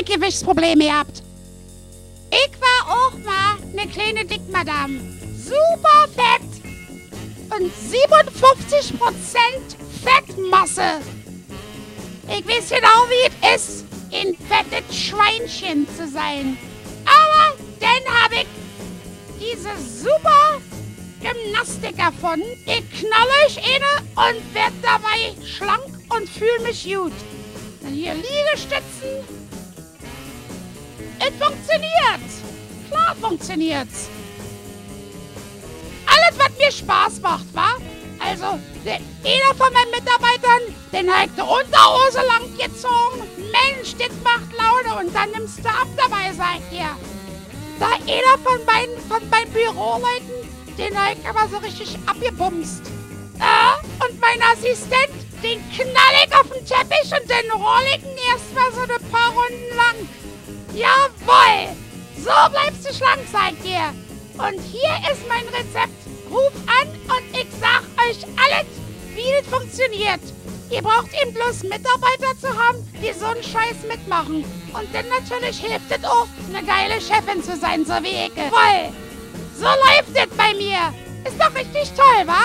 mit Gewichtsproblemen gehabt. Ich war auch mal eine kleine Dickmadame. Super fett. Und 57% Fettmasse. Ich weiß genau, wie es ist, ein fettes Schweinchen zu sein. Aber dann habe ich diese super Gymnastik erfunden. Ich knalle euch inne und werde dabei schlank und fühle mich gut. Dann hier Liegestützen. Es funktioniert. Klar funktioniert's. Alles, was mir Spaß macht, wa? Also, der, einer von meinen Mitarbeitern, den hat eine Unterhose lang gezogen. Mensch, das macht Laune und dann nimmst du ab dabei, sagt ihr. Da einer von meinen, von meinen Büroleuten, den ich aber so richtig abgebumst. Äh, und mein Assistent, den knall ich auf den Teppich und den roll ich erstmal so ein paar du schlank, sagt ihr. Und hier ist mein Rezept. Ruf an und ich sag euch alles, wie das funktioniert. Ihr braucht eben bloß Mitarbeiter zu haben, die so einen Scheiß mitmachen. Und dann natürlich hilft es auch, eine geile Chefin zu sein, so wie ich. Voll! So läuft es bei mir. Ist doch richtig toll, wa?